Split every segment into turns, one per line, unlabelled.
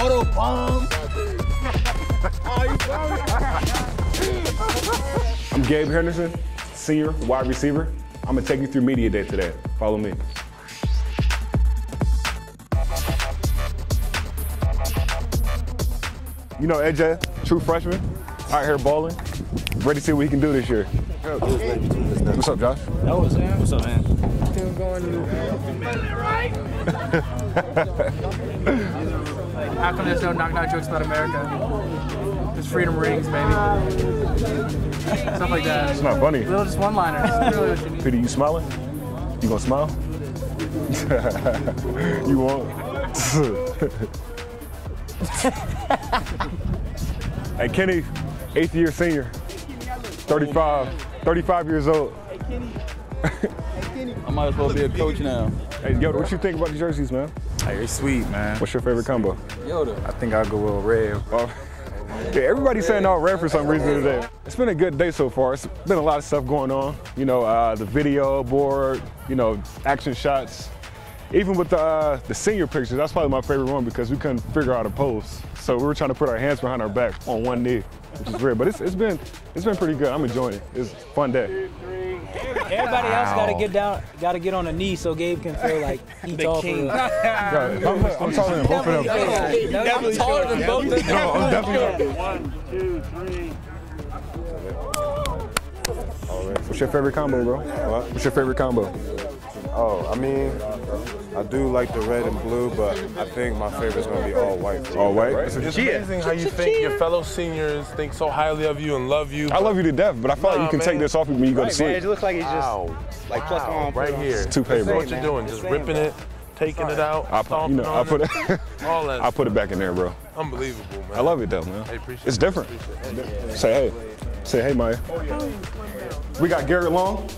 Auto bomb.
I'm Gabe Henderson, senior wide receiver. I'm gonna take you through media day today. Follow me. You know AJ, true freshman, out here balling. Ready to see what he can do this year. What's up, Josh?
That was What's up, man?
How come there's no knock knock jokes about America? There's freedom rings, baby. Stuff like that.
It's not funny.
Little just one liners. Really what you need.
Peter, you smiling? You gonna smile? you won't? hey, Kenny, eighth year senior, 35, 35 years old.
I might as well be a coach now.
Hey, Yoda, what you think about the jerseys, man?
Hey, you're sweet, man.
What's your favorite combo?
Yoda.
I think I'll go with red.
Oh, yeah, everybody's saying all red for some reason today. It's been a good day so far. It's been a lot of stuff going on. You know, uh, the video board, you know, action shots. Even with the, uh, the senior pictures, that's probably my favorite one because we couldn't figure out a pose. So we were trying to put our hands behind our back on one knee, which is weird. But it's, it's been it's been pretty good. I'm enjoying it. It's a fun day.
Everybody else got to get down, got to get on a knee so Gabe can feel like he tall for real.
I'm, I'm taller than both of them.
I'm taller than both of them.
No, I'm definitely.
One, two, three.
What's your favorite combo, bro?
What?
What's your favorite combo?
Oh, I mean, I do like the red and blue, but I think my favorite's gonna be all white.
All white.
It's amazing how you think your fellow seniors think so highly of you and love you.
I love you to death, but I feel like you can
man.
take this off when you go to
Right, man.
sleep.
It looks like he's just
Wow.
like plucking
Wow,
on.
right here.
It's toupee, bro.
What you're doing, just ripping it, taking it out,
I put, you know, I put
it.
it,
All that.
I put it back in there, bro.
Unbelievable, man.
I love it though, man.
I appreciate
It's
it.
different. Say hey. Say hey, Maya. Oh, we got Garrett Long,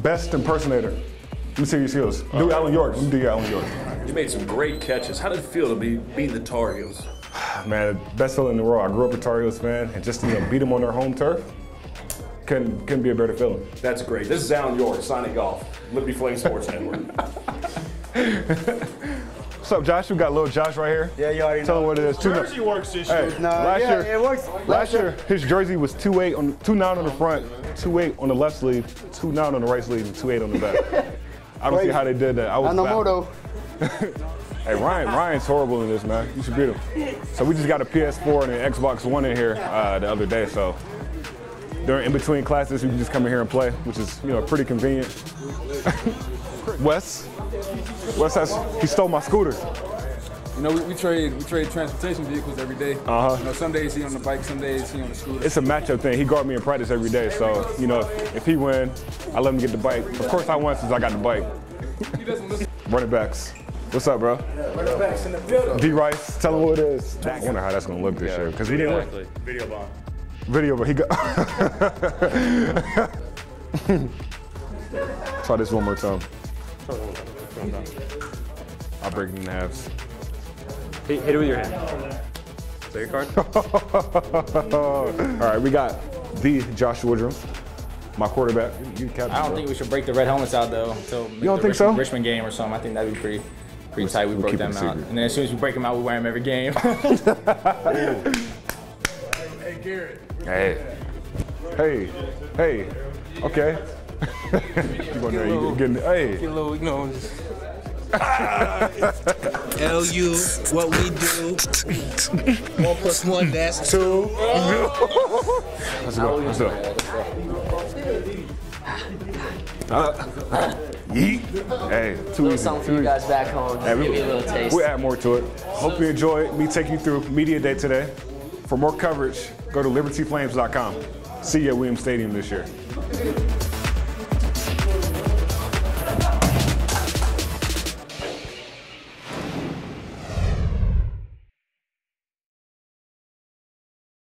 best impersonator. Let me see your skills. Uh, do Alan York. Let me do your Alan York.
You made some great catches. How did it feel to be beating the Tar Heels?
Man, best feeling in the world. I grew up a Tar Heels fan, and just to you know, beat them on their home turf couldn't couldn't be a better feeling.
That's great. This is Alan York signing off. Liberty Flame Sports Network.
What's up, Josh? We got little Josh right here.
Yeah, you already
Tell
know.
him what it is. Two
Jersey works this
Hey,
year. Nah,
last
yeah,
year,
it works.
Last year, his jersey was two eight on two nine on the front, two eight on the left sleeve, two nine on the right sleeve, and two eight on the back. I don't see how they did that. I was
Anamoto.
baffled. Hey, Ryan, Ryan's horrible in this, man. You should beat him. So we just got a PS4 and an Xbox One in here uh, the other day. So during in between classes, we can just come in here and play, which is you know pretty convenient. Wes, Wes has he stole my scooter.
You know, we, we trade we trade transportation vehicles every day.
Uh-huh.
You know, some days he on the bike, some days he on the scooter.
It's a matchup thing. He guard me in practice every day. So you know if, if he win, I let him get the bike. Of course I won since I got the bike. Running backs. What's up, bro? Running backs in the building. D Rice, tell him what it is. I wonder how that's gonna look this year because he didn't win.
Video bomb.
Video, but he got. Try this one more time. I'll break it in halves.
Hit, hit it with your hand. Is that your card?
All right, we got the Josh Woodrum, my quarterback. You, you captain,
I don't
bro.
think we should break the red helmets out though until you
don't
the
think
Rich-
so?
Richmond game or something. I think that'd be pretty pretty tight. We
we'll
broke them out,
secret.
and then as soon as we break them out, we wear them every game.
Hey. Hey. Hey. Okay. You going there, you getting, hey.
Get a little, you know, just
LU, what we do. one plus one, that's two.
Let's go. Let's go. Uh, yeet. Hey, too easy.
Something for
Too
you
easy.
guys back home. Just
Hey, we-
give you a little taste.
We'll add more to it. Hope you enjoy me taking you through Media Day today. For more coverage, go to libertyflames.com. See you at Williams Stadium this year.